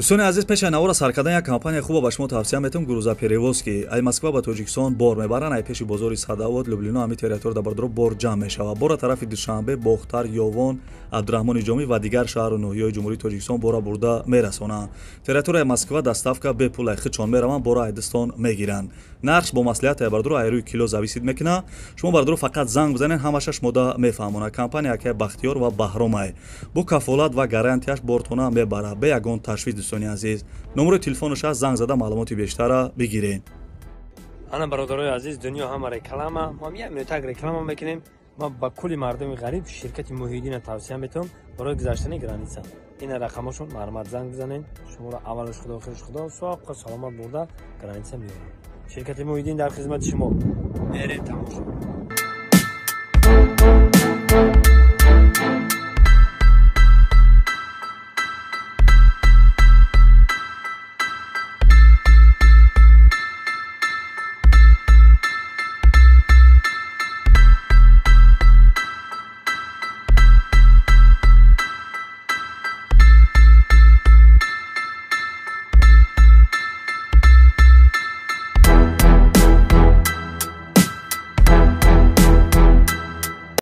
دوستان عزیز پیش از نوار سر یک خوبه بشما توصیه میتون گروزا پریوس که ای مسکو با توجیکستان بار میبرن ای پیش بازار صدوات لوبلینا همین تریتور در بردرو بار جمع شود و بار طرف دوشنبه باختر یوان عبدالرحمن جامی و دیگر شهر و نوهیای جمهوری توجیکستان بار برده میرسونن تریتور مسکو دستافکا به پول خچون میرون بار ایدستون میگیرن نرخ با مسئولیت بردرو رو روی کیلو زویسید میکنه شما بردرو فقط زنگ بزنین همه شما مده میفهمونه کمپانی اکی بختیار و بحروم های با و و گرانتیش بارتونه میبره به اگون تشویز دوستانی عزیز نمره تلفنش از زنگ زده معلوماتی بیشتر بگیرین انا بردرو عزیز دنیا همه را کلامه ما میگه امیو تک کلام کلامه میکنیم ما با کلی مردم غریب شرکت محیدین توصیح میتونم برای گذاشتنی گرانیس هم این رقمه شون زنگ بزنین شما را اولش خدا خیرش خدا و سواب سلامت برده گرانیس هم შეკეთე მოვიდნენ და ხიზმათ შემო მერე და